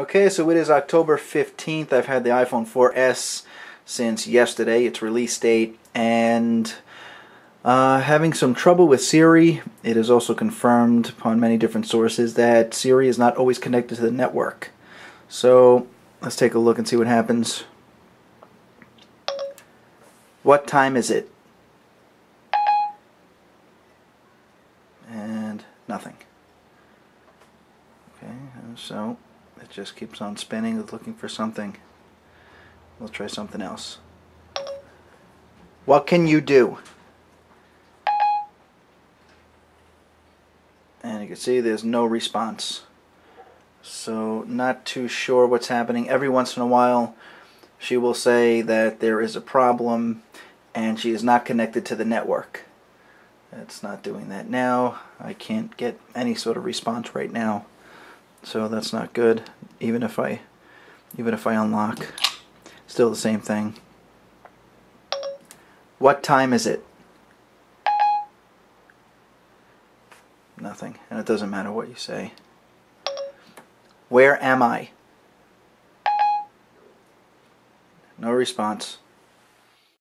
Okay, so it is October 15th. I've had the iPhone 4S since yesterday, its release date, and uh, having some trouble with Siri. It is also confirmed upon many different sources that Siri is not always connected to the network. So let's take a look and see what happens. What time is it? And nothing. Okay, so it just keeps on spinning, looking for something. We'll try something else. What can you do? And you can see there's no response. So not too sure what's happening. Every once in a while she will say that there is a problem and she is not connected to the network. It's not doing that now. I can't get any sort of response right now. So that's not good. Even if I even if I unlock, still the same thing. What time is it? Nothing. And it doesn't matter what you say. Where am I? No response.